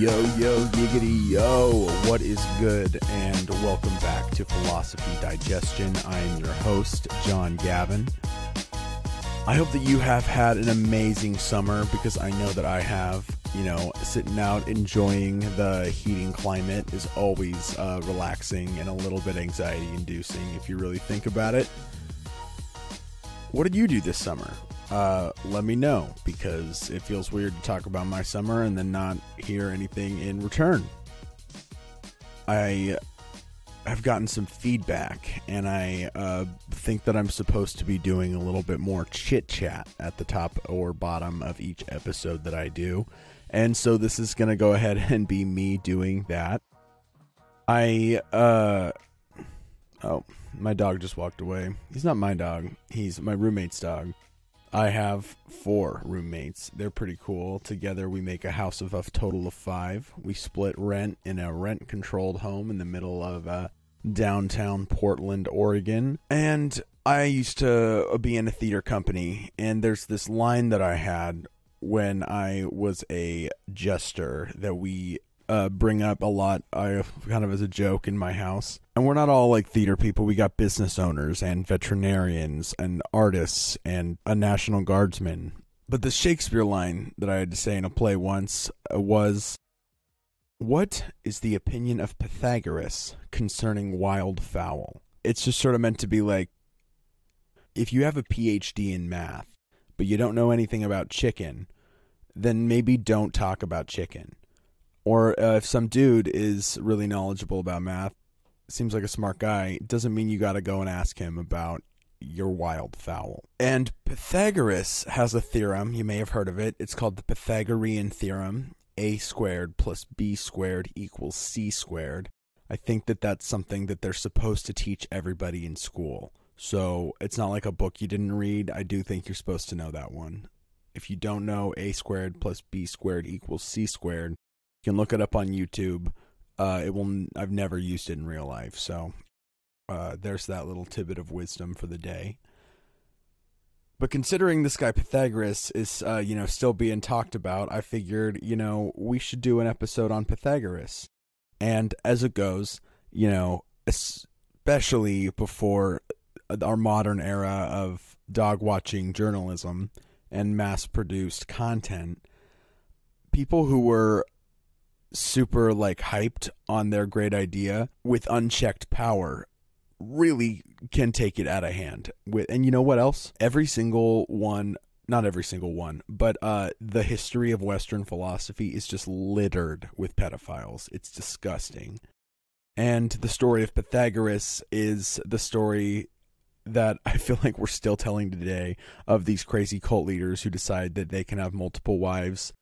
Yo, yo, giggity, yo. What is good? And welcome back to Philosophy Digestion. I am your host, John Gavin. I hope that you have had an amazing summer because I know that I have. You know, sitting out enjoying the heating climate is always uh, relaxing and a little bit anxiety inducing if you really think about it. What did you do this summer? Uh, let me know because it feels weird to talk about my summer and then not hear anything in return. I have gotten some feedback and I uh, think that I'm supposed to be doing a little bit more chit chat at the top or bottom of each episode that I do. And so this is going to go ahead and be me doing that. I, uh, oh, my dog just walked away. He's not my dog, he's my roommate's dog. I have four roommates. They're pretty cool. Together, we make a house of a total of five. We split rent in a rent controlled home in the middle of uh, downtown Portland, Oregon. And I used to be in a theater company, and there's this line that I had when I was a jester that we uh, bring up a lot, I kind of as a joke in my house. And we're not all like theater people. We got business owners and veterinarians and artists and a national guardsman. But the Shakespeare line that I had to say in a play once uh, was, "What is the opinion of Pythagoras concerning wild fowl?" It's just sort of meant to be like, if you have a PhD in math, but you don't know anything about chicken, then maybe don't talk about chicken or uh, if some dude is really knowledgeable about math, seems like a smart guy, doesn't mean you got to go and ask him about your wild fowl. And Pythagoras has a theorem, you may have heard of it. It's called the Pythagorean theorem. A squared plus B squared equals C squared. I think that that's something that they're supposed to teach everybody in school. So it's not like a book you didn't read. I do think you're supposed to know that one. If you don't know A squared plus B squared equals C squared, you can look it up on YouTube. Uh, it will. I've never used it in real life, so uh, there's that little tidbit of wisdom for the day. But considering this guy Pythagoras is, uh, you know, still being talked about, I figured, you know, we should do an episode on Pythagoras. And as it goes, you know, especially before our modern era of dog watching journalism and mass produced content, people who were super like hyped on their great idea with unchecked power really can take it out of hand with and you know what else? Every single one not every single one but uh the history of western philosophy is just littered with pedophiles. It's disgusting. And the story of pythagoras is the story that I feel like we're still telling today of these crazy cult leaders who decide that they can have multiple wives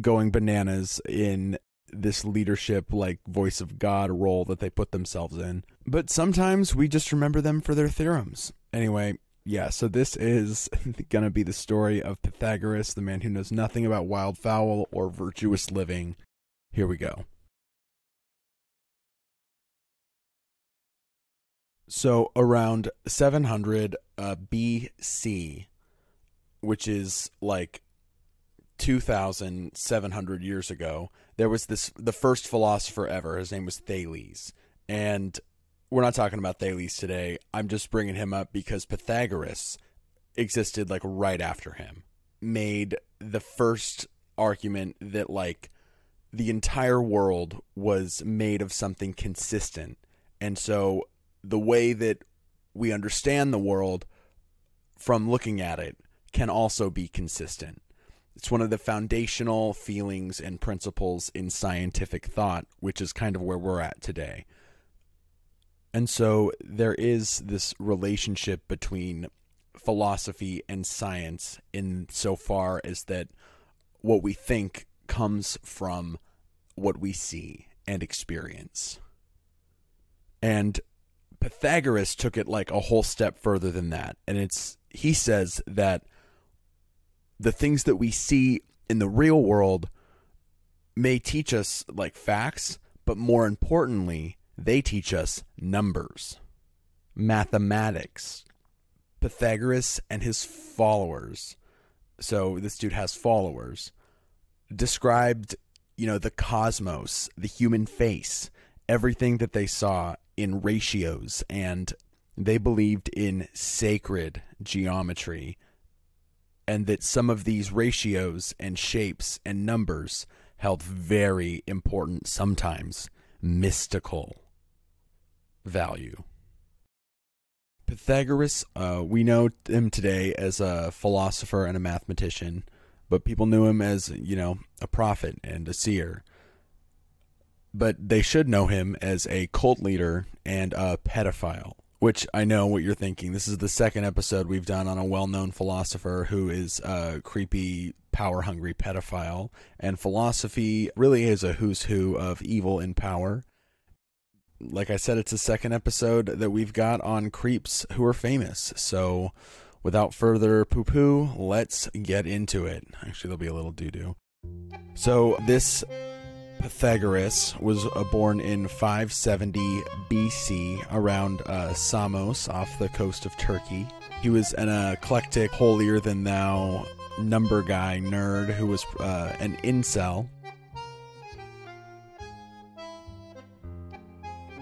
going bananas in this leadership like voice of god role that they put themselves in. But sometimes we just remember them for their theorems. Anyway yeah so this is gonna be the story of pythagoras the man who knows nothing about wildfowl or virtuous living. Here we go. So around 700 uh, bc which is like 2,700 years ago, there was this the first philosopher ever. His name was Thales, and we're not talking about Thales today. I'm just bringing him up because Pythagoras existed like right after him. Made the first argument that like the entire world was made of something consistent, and so the way that we understand the world from looking at it can also be consistent it's one of the foundational feelings and principles in scientific thought, which is kind of where we're at today. And so there is this relationship between philosophy and science in so far as that what we think comes from what we see and experience. And Pythagoras took it like a whole step further than that. And it's he says that the things that we see in the real world may teach us like facts, but more importantly, they teach us numbers, mathematics. Pythagoras and his followers, so this dude has followers, described you know, the cosmos, the human face, everything that they saw in ratios, and they believed in sacred geometry, and that some of these ratios and shapes and numbers held very important, sometimes mystical value. Pythagoras, uh, we know him today as a philosopher and a mathematician, but people knew him as, you know, a prophet and a seer. But they should know him as a cult leader and a pedophile, which I know what you're thinking. This is the second episode we've done on a well known philosopher who is a creepy, power hungry pedophile. And philosophy really is a who's who of evil in power like I said, it's the second episode that we've got on creeps who are famous. So, without further poo poo, let's get into it. Actually, there'll be a little doo doo. So, this Pythagoras was uh, born in 570 BC around uh, Samos off the coast of Turkey. He was an eclectic, holier than thou number guy nerd who was uh, an incel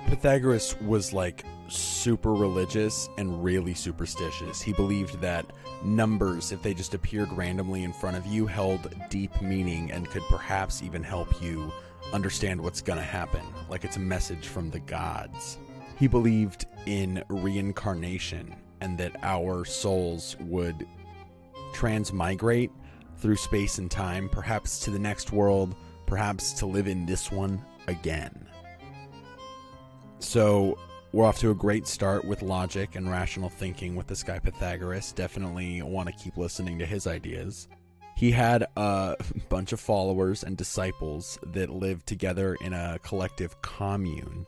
Pythagoras was like super religious and really superstitious. He believed that numbers, if they just appeared randomly in front of you, held deep meaning and could perhaps even help you understand what's going to happen, like it's a message from the gods. He believed in reincarnation and that our souls would transmigrate through space and time, perhaps to the next world, perhaps to live in this one again. So we're off to a great start with logic and rational thinking with this guy Pythagoras. Definitely want to keep listening to his ideas. He had a bunch of followers and disciples that lived together in a collective commune.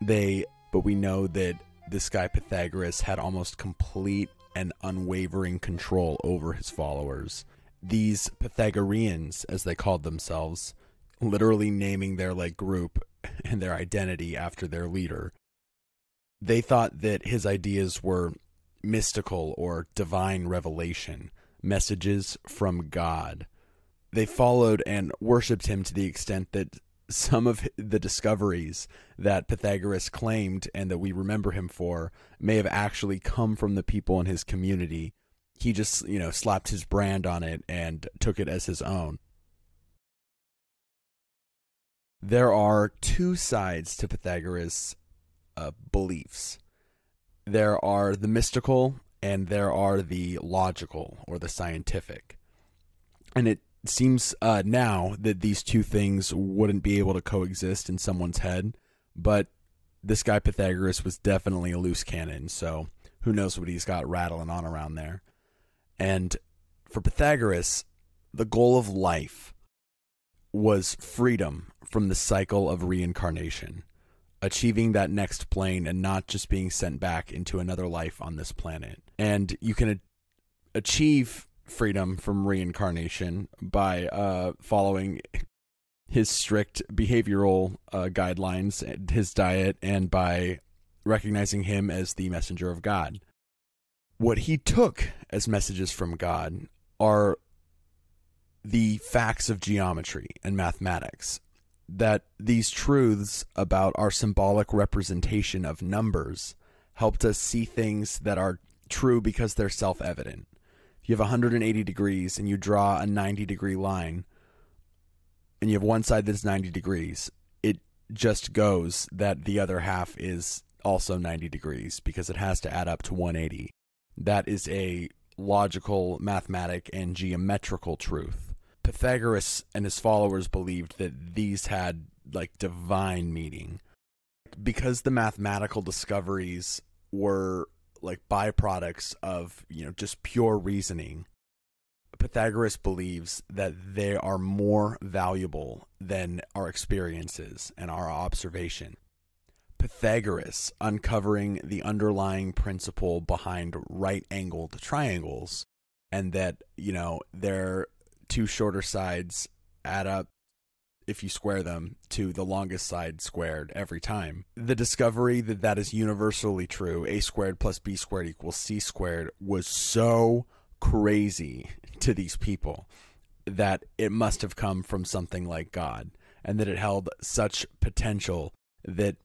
They, but we know that this guy Pythagoras had almost complete and unwavering control over his followers. These Pythagoreans, as they called themselves, literally naming their like group and their identity after their leader. They thought that his ideas were mystical or divine revelation, messages from God. They followed and worshipped him to the extent that some of the discoveries that Pythagoras claimed and that we remember him for may have actually come from the people in his community. He just, you know, slapped his brand on it and took it as his own there are two sides to Pythagoras' uh, beliefs. There are the mystical and there are the logical or the scientific. And it seems uh, now that these two things wouldn't be able to coexist in someone's head, but this guy Pythagoras was definitely a loose cannon, so who knows what he's got rattling on around there. And for Pythagoras, the goal of life was freedom from the cycle of reincarnation, achieving that next plane and not just being sent back into another life on this planet. And you can achieve freedom from reincarnation by uh, following his strict behavioral uh, guidelines, his diet, and by recognizing him as the messenger of God. What he took as messages from God are the facts of geometry and mathematics that these truths about our symbolic representation of numbers helped us see things that are true because they're self evident. If you have 180 degrees and you draw a 90 degree line, and you have one side that's 90 degrees, it just goes that the other half is also 90 degrees because it has to add up to 180. That is a logical, mathematic, and geometrical truth. Pythagoras and his followers believed that these had like divine meaning. Because the mathematical discoveries were like byproducts of, you know, just pure reasoning. Pythagoras believes that they are more valuable than our experiences and our observation. Pythagoras uncovering the underlying principle behind right angled triangles and that, you know, they're two shorter sides add up if you square them to the longest side squared every time. The discovery that that is universally true, a squared plus b squared equals c squared, was so crazy to these people. that it must have come from something like God and that it held such potential that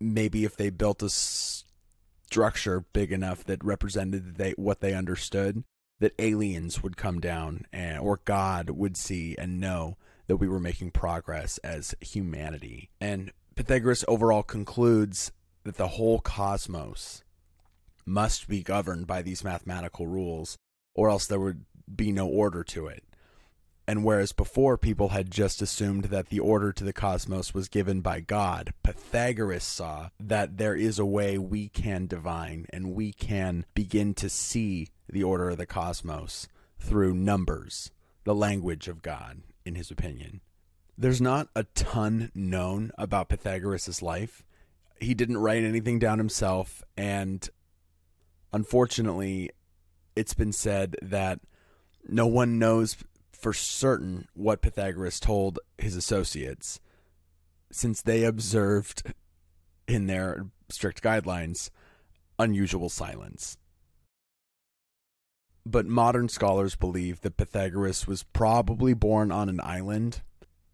maybe if they built a structure big enough that represented they, what they understood, that aliens would come down and, or God would see and know that we were making progress as humanity. And Pythagoras overall concludes that the whole cosmos must be governed by these mathematical rules, or else there would be no order to it. And whereas before people had just assumed that the order to the cosmos was given by God, Pythagoras saw that there is a way we can divine and we can begin to see the order of the cosmos through numbers, the language of God, in his opinion. There's not a ton known about Pythagoras' life. He didn't write anything down himself, and unfortunately, it's been said that no one knows for certain what Pythagoras told his associates, since they observed in their strict guidelines unusual silence. But modern scholars believe that Pythagoras was probably born on an island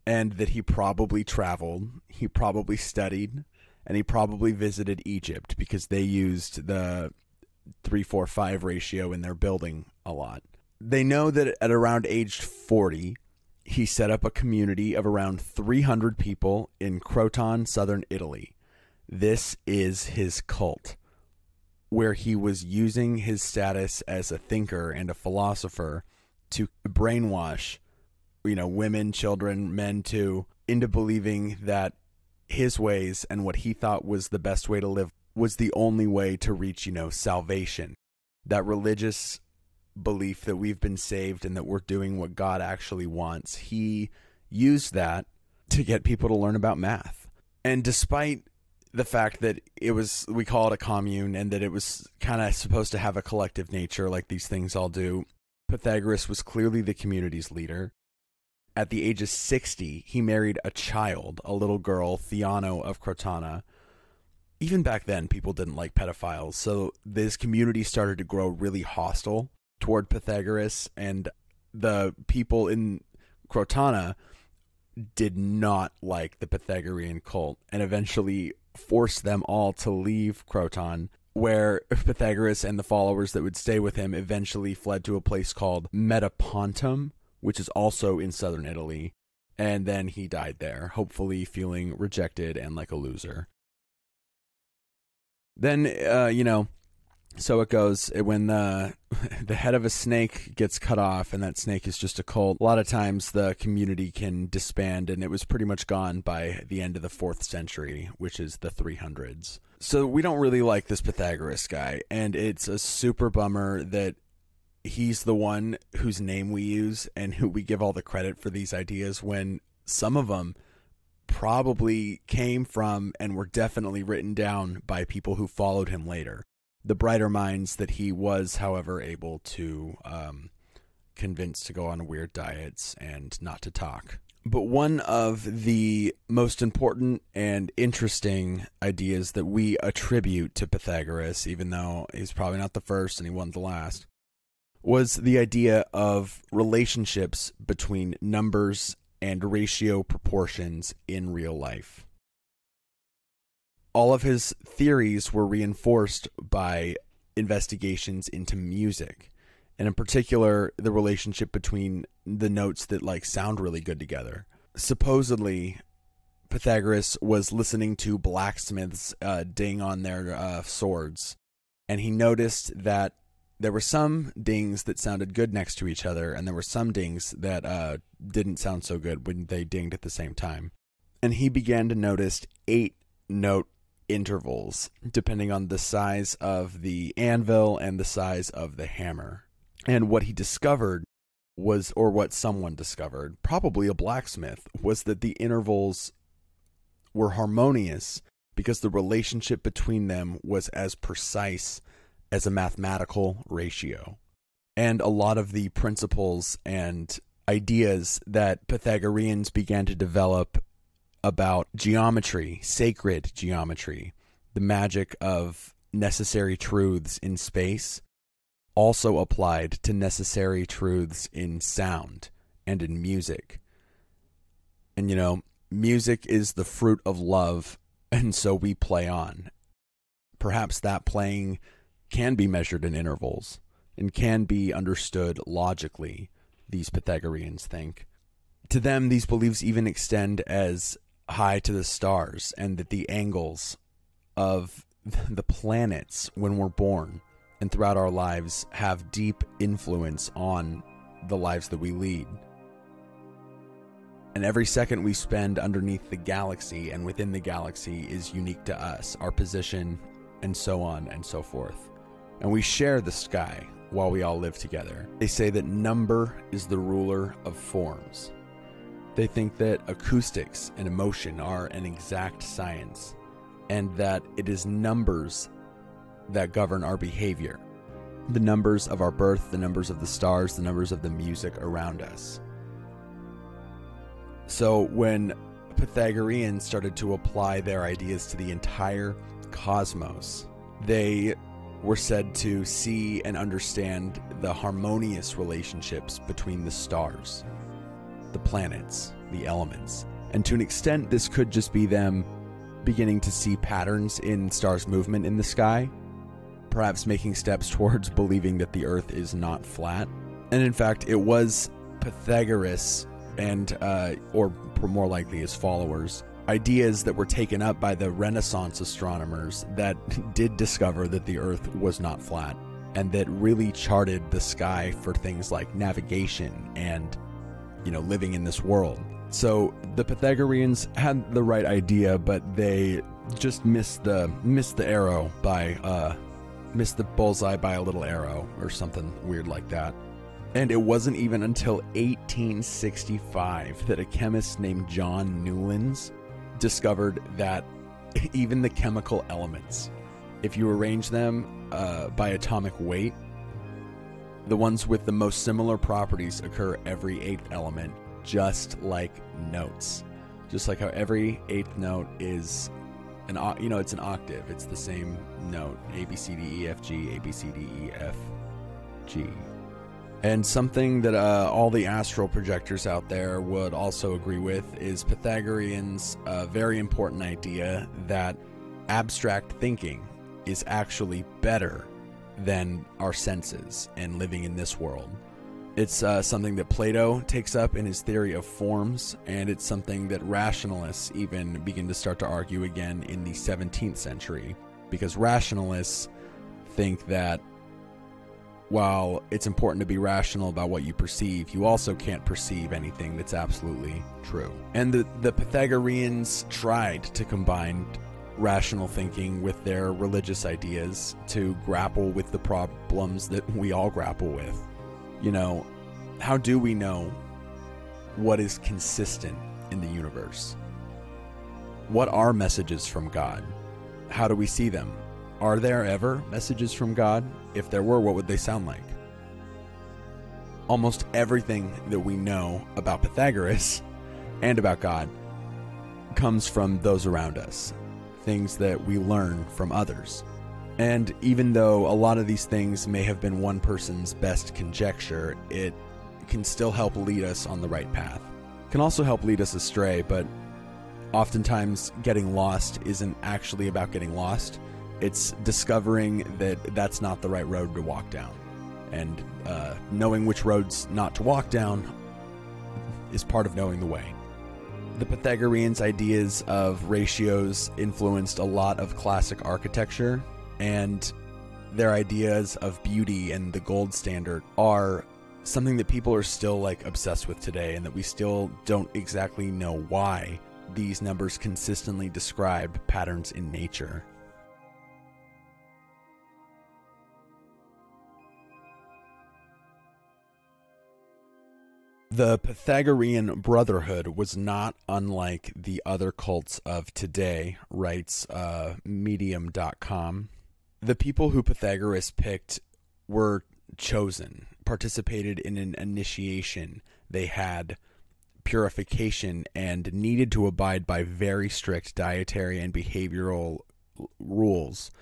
and that he probably traveled, he probably studied, and he probably visited Egypt because they used the 345 ratio in their building a lot they know that at around age 40, he set up a community of around 300 people in Croton, southern Italy. This is his cult, where he was using his status as a thinker and a philosopher to brainwash, you know, women, children, men too, into believing that his ways and what he thought was the best way to live was the only way to reach, you know, salvation. That religious belief that we've been saved and that we're doing what God actually wants. He used that to get people to learn about math. And despite the fact that it was, we call it a commune and that it was kind of supposed to have a collective nature like these things all do, Pythagoras was clearly the community's leader. At the age of 60, he married a child, a little girl, Theano of Crotona. Even back then, people didn't like pedophiles, so this community started to grow really hostile toward Pythagoras, and the people in Crotona did not like the Pythagorean cult and eventually forced them all to leave Croton, where Pythagoras and the followers that would stay with him eventually fled to a place called Metapontum, which is also in southern Italy. And then he died there, hopefully feeling rejected and like a loser. Then, uh, you know, so it goes eh, when the the head of a snake gets cut off and that snake is just a cult a lot of times the community can disband and it was pretty much gone by the end of the fourth century which is the 300s so we don't really like this pythagoras guy and it's a super bummer that he's the one whose name we use and who we give all the credit for these ideas when some of them probably came from and were definitely written down by people who followed him later the brighter minds that he was, however, able to um, convince to go on weird diets and not to talk. But one of the most important and interesting ideas that we attribute to Pythagoras, even though he's probably not the first and he wasn't the last, was the idea of relationships between numbers and ratio proportions in real life all of his theories were reinforced by investigations into music. And in particular the relationship between the notes that like sound really good together. Supposedly pythagoras was listening to blacksmiths uh, ding on their uh, swords. And he noticed that there were some dings that sounded good next to each other and there were some dings that uh, didn't sound so good when they dinged at the same time. And he began to notice eight note intervals depending on the size of the anvil and the size of the hammer. And what he discovered was, or what someone discovered, probably a blacksmith, was that the intervals were harmonious because the relationship between them was as precise as a mathematical ratio. And a lot of the principles and ideas that Pythagoreans began to develop about geometry, sacred geometry, the magic of necessary truths in space, also applied to necessary truths in sound and in music. And you know, music is the fruit of love, and so we play on. Perhaps that playing can be measured in intervals and can be understood logically, these Pythagoreans think. To them, these beliefs even extend as high to the stars, and that the angles of the planets when we're born and throughout our lives have deep influence on the lives that we lead. And every second we spend underneath the galaxy and within the galaxy is unique to us, our position, and so on and so forth. And we share the sky while we all live together. They say that number is the ruler of forms. They think that acoustics and emotion are an exact science, and that it is numbers that govern our behavior. The numbers of our birth, the numbers of the stars, the numbers of the music around us. So when Pythagoreans started to apply their ideas to the entire cosmos, they were said to see and understand the harmonious relationships between the stars, the planets, the elements. And to an extent, this could just be them beginning to see patterns in stars' movement in the sky, perhaps making steps towards believing that the Earth is not flat. And in fact, it was Pythagoras and, uh, or more likely his followers, ideas that were taken up by the Renaissance astronomers that did discover that the Earth was not flat and that really charted the sky for things like navigation and, you know, living in this world. So the Pythagoreans had the right idea, but they just missed the missed the arrow by uh, missed the bullseye by a little arrow or something weird like that. And it wasn't even until 1865 that a chemist named John Newlands discovered that even the chemical elements, if you arrange them uh, by atomic weight, the ones with the most similar properties occur every eighth element, just like notes. Just like how every eighth note is an you know it's an octave. It's the same note: A B C D E F G A B C D E F G. And something that uh, all the astral projectors out there would also agree with is Pythagorean's uh, very important idea that abstract thinking is actually better than our senses and living in this world. It's uh, something that Plato takes up in his theory of forms, and it's something that rationalists even begin to start to argue again in the 17th century, because rationalists think that while it's important to be rational about what you perceive, you also can't perceive anything that's absolutely true. And the, the Pythagoreans tried to combine rational thinking with their religious ideas to grapple with the problems that we all grapple with. You know, how do we know what is consistent in the universe? What are messages from God? How do we see them? Are there ever messages from God? If there were, what would they sound like? Almost everything that we know about Pythagoras and about God comes from those around us, things that we learn from others. And even though a lot of these things may have been one person's best conjecture, it can still help lead us on the right path. It can also help lead us astray, but oftentimes getting lost isn't actually about getting lost. It's discovering that that's not the right road to walk down. And uh, knowing which roads not to walk down is part of knowing the way. The Pythagoreans' ideas of ratios influenced a lot of classic architecture, and their ideas of beauty and the gold standard are something that people are still like obsessed with today, and that we still don't exactly know why these numbers consistently describe patterns in nature. The Pythagorean Brotherhood was not unlike the other cults of today, writes uh, Medium.com. The people who Pythagoras picked were chosen, participated in an initiation. They had purification and needed to abide by very strict dietary and behavioral rules,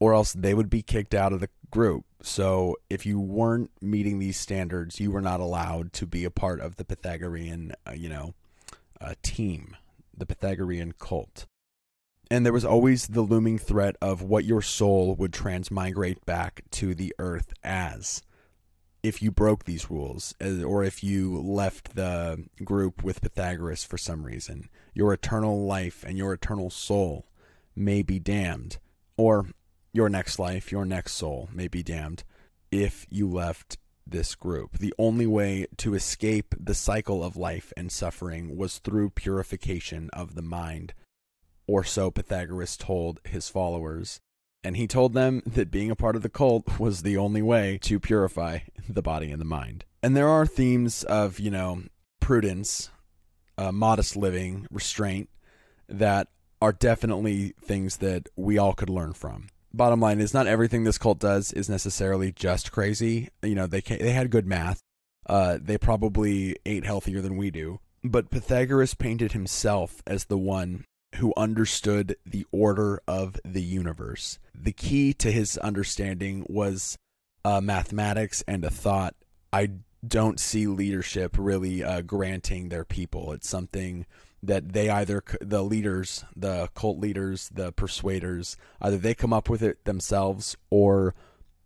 or else they would be kicked out of the group. So if you weren't meeting these standards, you were not allowed to be a part of the Pythagorean, uh, you know, uh, team, the Pythagorean cult. And there was always the looming threat of what your soul would transmigrate back to the earth as if you broke these rules or if you left the group with Pythagoras for some reason. Your eternal life and your eternal soul may be damned. Or your next life, your next soul may be damned if you left this group. The only way to escape the cycle of life and suffering was through purification of the mind, or so Pythagoras told his followers. And he told them that being a part of the cult was the only way to purify the body and the mind. And there are themes of, you know, prudence, uh, modest living, restraint that are definitely things that we all could learn from bottom line is not everything this cult does is necessarily just crazy. You know, they they had good math. Uh, they probably ate healthier than we do. But Pythagoras painted himself as the one who understood the order of the universe. The key to his understanding was uh, mathematics and a thought. I don't see leadership really uh, granting their people. It's something that they either the leaders, the cult leaders, the persuaders, either they come up with it themselves or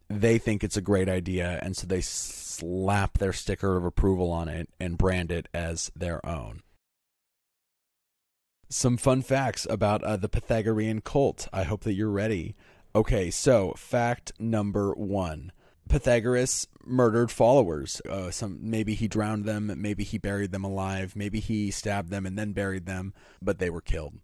they think it's a great idea and so they slap their sticker of approval on it and brand it as their own. Some fun facts about uh, the Pythagorean cult. I hope that you're ready. Okay, so fact number 1. Pythagoras murdered followers. Uh, some maybe he drowned them, maybe he buried them alive, maybe he stabbed them and then buried them, but they were killed.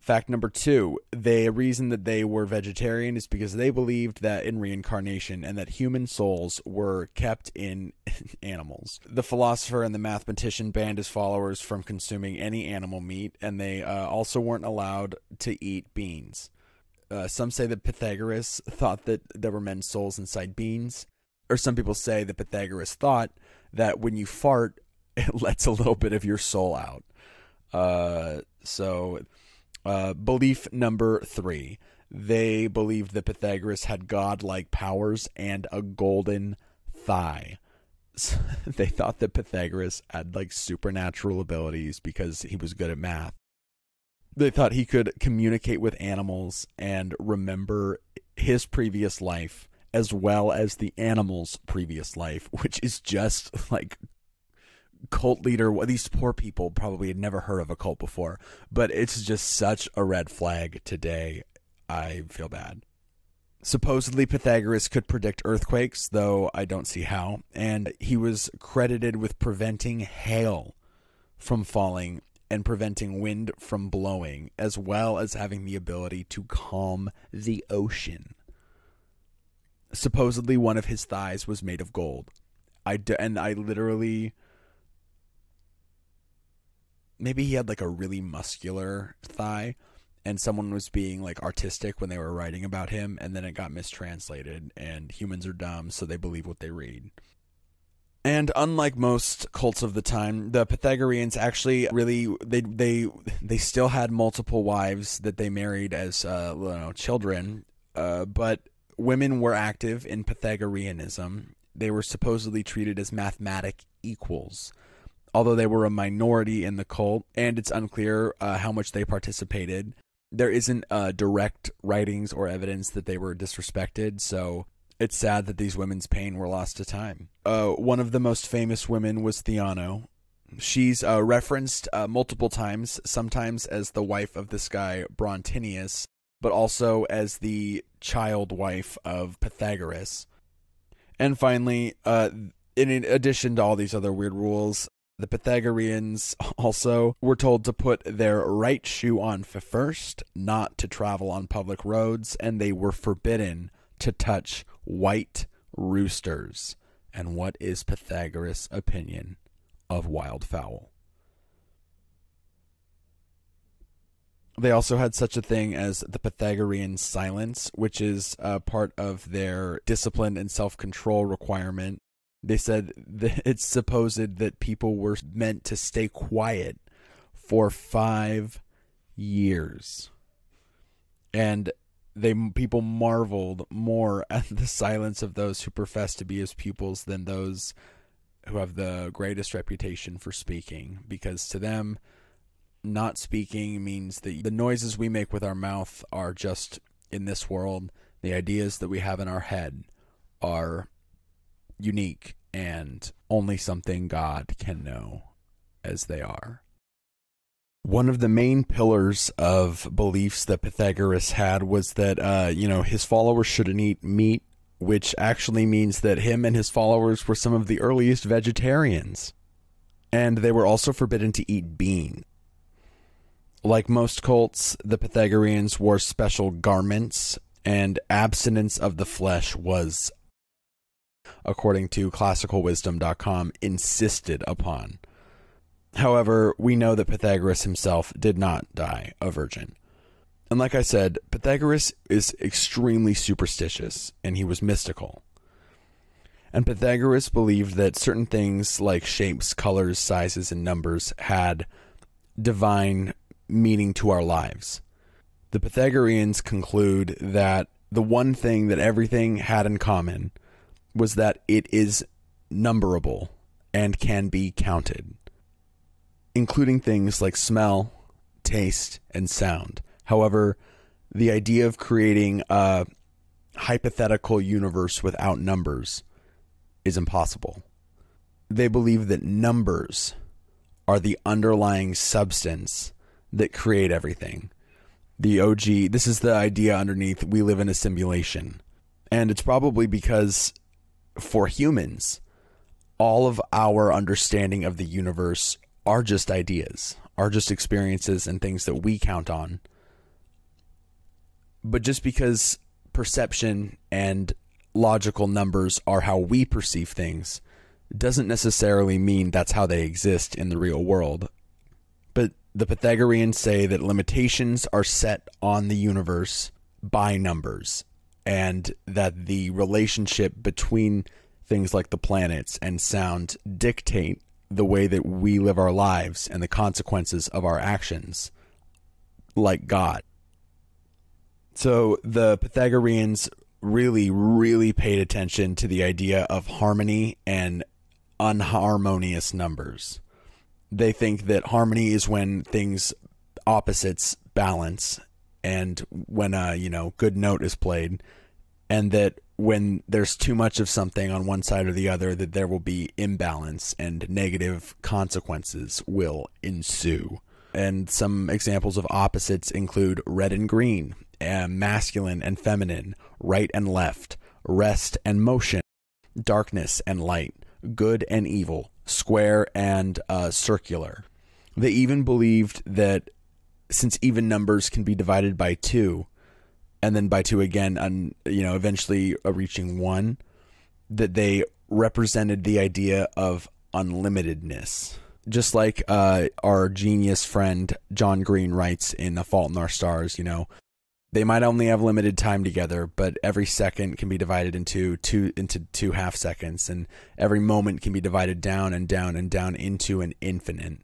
Fact number two: the reason that they were vegetarian is because they believed that in reincarnation and that human souls were kept in animals. The philosopher and the mathematician banned his followers from consuming any animal meat, and they uh, also weren't allowed to eat beans. Uh, some say that Pythagoras thought that there were men's souls inside beans or some people say that Pythagoras thought that when you fart, it lets a little bit of your soul out. Uh, so, uh, belief number three they believed that Pythagoras had godlike powers and a golden thigh. So they thought that Pythagoras had like supernatural abilities because he was good at math. They thought he could communicate with animals and remember his previous life as well as the animal's previous life, which is just like cult leader. These poor people probably had never heard of a cult before, but it's just such a red flag today. I feel bad. Supposedly, Pythagoras could predict earthquakes, though I don't see how, and he was credited with preventing hail from falling and preventing wind from blowing, as well as having the ability to calm the ocean supposedly one of his thighs was made of gold. I d- and I literally maybe he had like a really muscular thigh and someone was being like artistic when they were writing about him and then it got mistranslated and humans are dumb so they believe what they read. And unlike most cults of the time, the Pythagoreans actually really they they they still had multiple wives that they married as uh, you know, children, uh, but women were active in Pythagoreanism. They were supposedly treated as mathematic equals, although they were a minority in the cult, and it's unclear uh, how much they participated. There isn't uh, direct writings or evidence that they were disrespected, so it's sad that these women's pain were lost to time. Uh, one of the most famous women was Theano. She's uh, referenced uh, multiple times, sometimes as the wife of this guy Brontinius, but also as the child wife of Pythagoras. And finally, uh, in addition to all these other weird rules, the Pythagoreans also were told to put their right shoe on first, not to travel on public roads, and they were forbidden to touch white roosters. And what is Pythagoras' opinion of wildfowl? They also had such a thing as the Pythagorean silence, which is a part of their discipline and self control requirement. They said it's supposed that people were meant to stay quiet for five years. And they people marveled more at the silence of those who profess to be his pupils than those who have the greatest reputation for speaking because to them not speaking means that the noises we make with our mouth are just in this world the ideas that we have in our head are unique and only something God can know as they are. One of the main pillars of beliefs that Pythagoras had was that, uh, you know, his followers shouldn't eat meat, which actually means that him and his followers were some of the earliest vegetarians. And they were also forbidden to eat bean. Like most cults, the Pythagoreans wore special garments, and abstinence of the flesh was according to classicalwisdom.com, insisted upon. However, we know that Pythagoras himself did not die a virgin. And like I said, Pythagoras is extremely superstitious and he was mystical. And Pythagoras believed that certain things like shapes, colors, sizes, and numbers had divine meaning to our lives. The Pythagoreans conclude that the one thing that everything had in common was that it is numberable and can be counted, including things like smell, taste, and sound. However, the idea of creating a hypothetical universe without numbers is impossible. They believe that numbers are the underlying substance that create everything. The OG, this is the idea underneath we live in a simulation. And it's probably because for humans, all of our understanding of the universe are just ideas, are just experiences and things that we count on. But just because perception and logical numbers are how we perceive things doesn't necessarily mean that's how they exist in the real world. The Pythagoreans say that limitations are set on the universe by numbers and that the relationship between things like the planets and sound dictate the way that we live our lives and the consequences of our actions, like God. So the Pythagoreans really, really paid attention to the idea of harmony and unharmonious numbers. They think that harmony is when things opposites balance and when a you know good note is played and that when there's too much of something on one side or the other that there will be imbalance and negative consequences will ensue. And some examples of opposites include red and green and masculine and feminine right and left rest and motion darkness and light good and evil square and uh, circular they even believed that since even numbers can be divided by two, and then by two again, and you know, eventually uh, reaching one, that they represented the idea of unlimitedness. Just like uh, our genius friend John Green writes in *The Fault in Our Stars, you know, they might only have limited time together, but every second can be divided into two into two half seconds, and every moment can be divided down and down and down into an infinite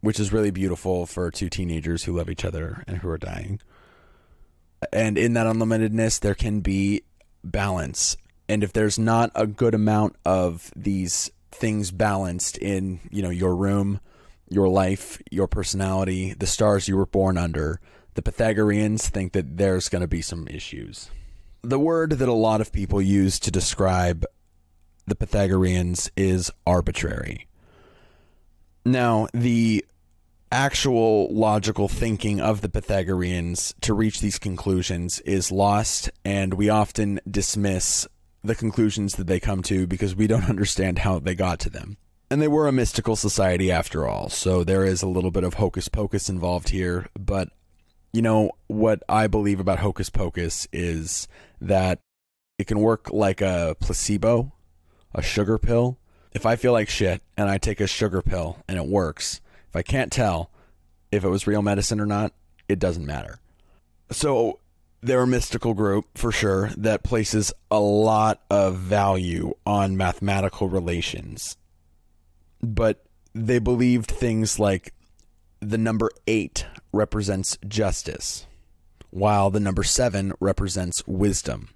which is really beautiful for two teenagers who love each other and who are dying. And in that unlimitedness, there can be balance. And if there's not a good amount of these things balanced in, you know, your room, your life, your personality, the stars you were born under, the Pythagoreans think that there's going to be some issues. The word that a lot of people use to describe the Pythagoreans is arbitrary. Now, the actual logical thinking of the Pythagoreans to reach these conclusions is lost, and we often dismiss the conclusions that they come to because we don't understand how they got to them. And they were a mystical society after all, so there is a little bit of hocus pocus involved here. But, you know, what I believe about hocus pocus is that it can work like a placebo, a sugar pill. If I feel like shit and I take a sugar pill and it works, if I can't tell if it was real medicine or not, it doesn't matter. So they're a mystical group for sure that places a lot of value on mathematical relations. But they believed things like the number eight represents justice, while the number seven represents wisdom.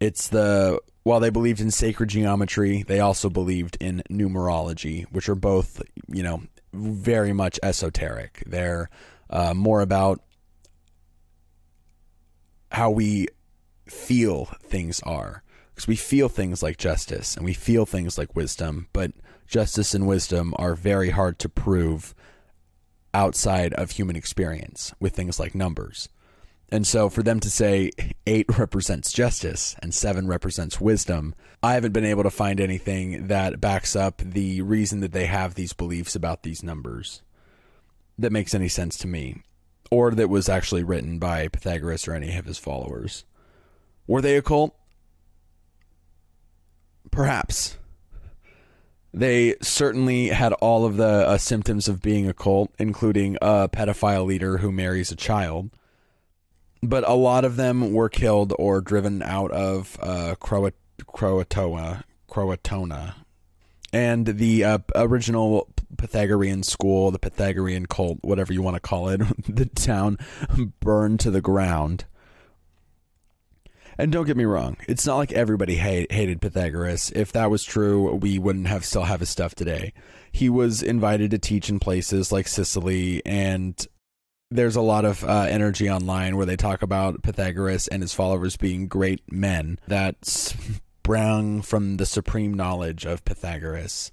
It's the while they believed in sacred geometry, they also believed in numerology, which are both, you know, very much esoteric. They're uh, more about how we feel things are. Because we feel things like justice and we feel things like wisdom, but justice and wisdom are very hard to prove outside of human experience with things like numbers. And so for them to say eight represents justice and seven represents wisdom, I haven't been able to find anything that backs up the reason that they have these beliefs about these numbers that makes any sense to me, or that was actually written by Pythagoras or any of his followers. Were they a cult? Perhaps. They certainly had all of the uh, symptoms of being a cult, including a pedophile leader who marries a child but a lot of them were killed or driven out of uh, Croat- Croatoa, Croatona. And the uh, original Pythagorean school, the Pythagorean cult, whatever you want to call it, the town burned to the ground. And don't get me wrong, it's not like everybody hate, hated Pythagoras. If that was true, we wouldn't have still have his stuff today. He was invited to teach in places like Sicily and there's a lot of uh, energy online where they talk about Pythagoras and his followers being great men that sprang from the supreme knowledge of Pythagoras.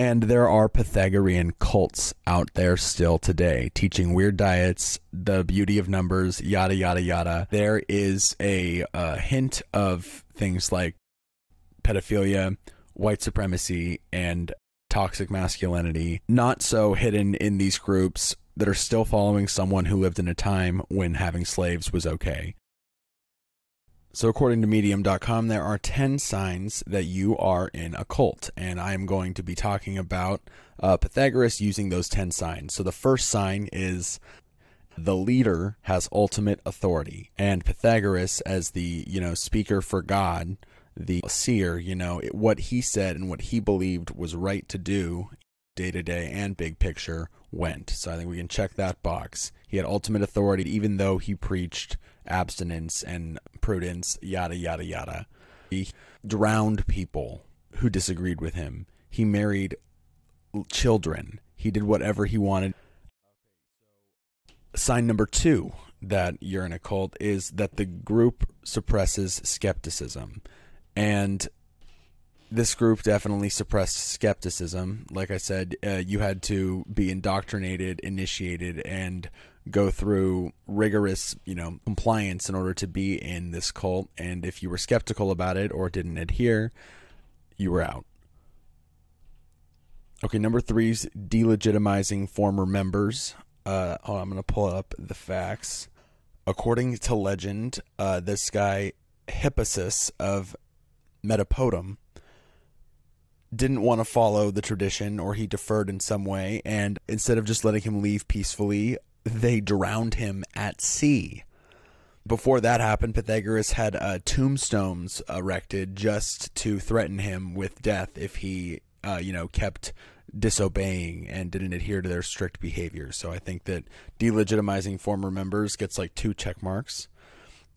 And there are Pythagorean cults out there still today, teaching weird diets, the beauty of numbers, yada, yada, yada. There is a, a hint of things like pedophilia, white supremacy, and toxic masculinity, not so hidden in these groups that are still following someone who lived in a time when having slaves was okay. So, according to Medium.com, there are 10 signs that you are in a cult, and I am going to be talking about uh, Pythagoras using those 10 signs. So, the first sign is the leader has ultimate authority, and Pythagoras, as the you know speaker for God, the seer, you know what he said and what he believed was right to do day to day and big picture went. So I think we can check that box. He had ultimate authority, even though he preached abstinence and prudence, yada, yada, yada. He drowned people who disagreed with him. He married children. He did whatever he wanted. Sign number two that you're in a cult is that the group suppresses skepticism. And this group definitely suppressed skepticism. Like I said, uh, you had to be indoctrinated, initiated, and go through rigorous, you know, compliance in order to be in this cult. And if you were skeptical about it or didn't adhere, you were out. Okay, number three is delegitimizing former members. Uh, I'm going to pull up the facts. According to legend, uh, this guy Hippasus of Metapontum didn't want to follow the tradition or he deferred in some way. And instead of just letting him leave peacefully, they drowned him at sea. Before that happened, Pythagoras had uh, tombstones erected just to threaten him with death if he, uh, you know, kept disobeying and didn't adhere to their strict behavior. So I think that delegitimizing former members gets like two check marks.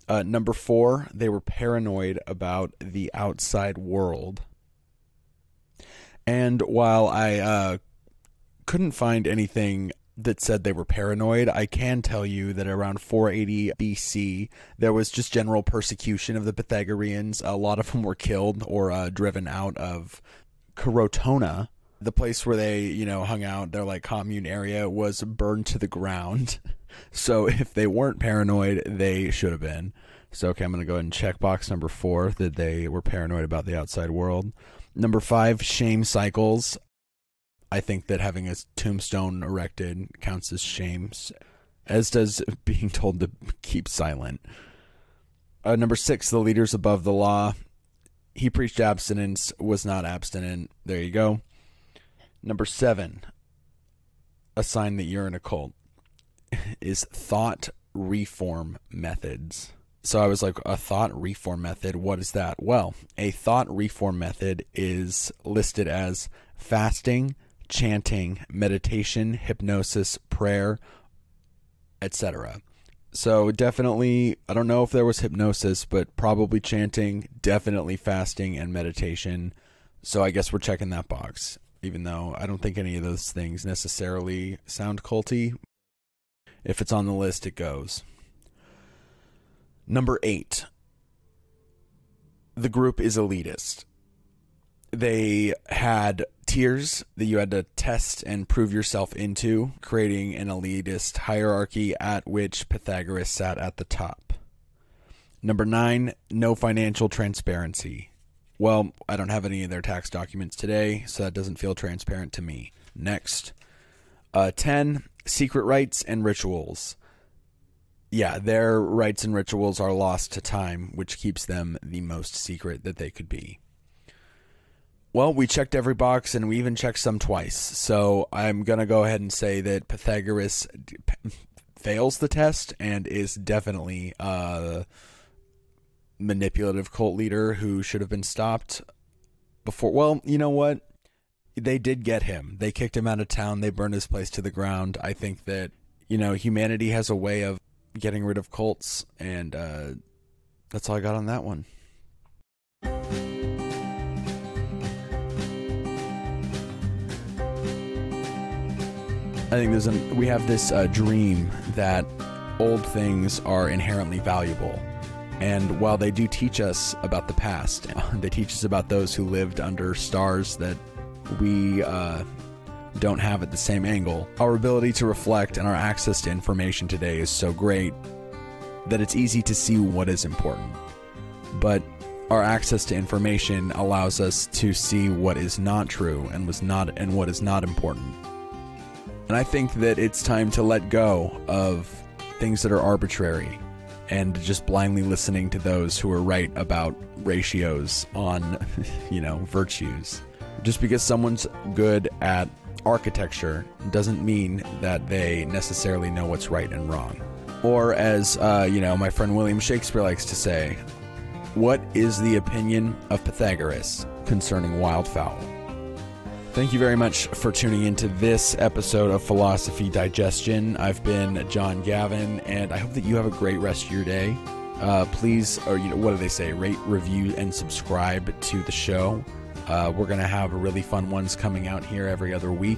Uh, number four, they were paranoid about the outside world. And while I uh, couldn't find anything that said they were paranoid, I can tell you that around 480 BC, there was just general persecution of the Pythagoreans. A lot of them were killed or uh, driven out of Corotona. The place where they, you know, hung out, their like commune area was burned to the ground. So if they weren't paranoid, they should have been. So okay, I'm gonna go ahead and check box number four that they were paranoid about the outside world. Number five, shame cycles. I think that having a tombstone erected counts as shame, as does being told to keep silent. Uh, number six, the leaders above the law. He preached abstinence, was not abstinent. There you go. Number seven, a sign that you're in a cult, is thought reform methods. So I was like, a thought reform method, what is that? Well, a thought reform method is listed as fasting, chanting, meditation, hypnosis, prayer, etc. So definitely, I don't know if there was hypnosis, but probably chanting, definitely fasting and meditation. So I guess we're checking that box, even though I don't think any of those things necessarily sound culty. If it's on the list, it goes. Number eight, the group is elitist. They had tiers that you had to test and prove yourself into, creating an elitist hierarchy at which Pythagoras sat at the top. Number nine, no financial transparency. Well, I don't have any of their tax documents today, so that doesn't feel transparent to me. Next. Uh, 10, secret rites and rituals. Yeah, their rites and rituals are lost to time, which keeps them the most secret that they could be. Well, we checked every box and we even checked some twice. So I'm going to go ahead and say that Pythagoras fails the test and is definitely a manipulative cult leader who should have been stopped before. Well, you know what? They did get him. They kicked him out of town. They burned his place to the ground. I think that, you know, humanity has a way of getting rid of cults. And uh, that's all I got on that one. I think there's an we have this uh, dream that old things are inherently valuable. And while they do teach us about the past, they teach us about those who lived under stars that we uh, don't have at the same angle. Our ability to reflect and our access to information today is so great that it's easy to see what is important. But our access to information allows us to see what is not true and was not and what is not important. And I think that it's time to let go of things that are arbitrary and just blindly listening to those who are right about ratios on, you know, virtues. Just because someone's good at architecture doesn't mean that they necessarily know what's right and wrong. Or, as uh, you know, my friend William Shakespeare likes to say, what is the opinion of Pythagoras concerning wildfowl? Thank you very much for tuning into this episode of Philosophy Digestion. I've been John Gavin, and I hope that you have a great rest of your day. Uh, please, or you know, what do they say? Rate, review, and subscribe to the show. Uh, we're gonna have really fun ones coming out here every other week.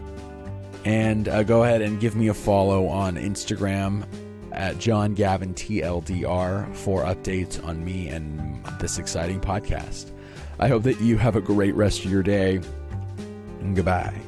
And uh, go ahead and give me a follow on Instagram at John Gavin TLDR for updates on me and this exciting podcast. I hope that you have a great rest of your day. Goodbye.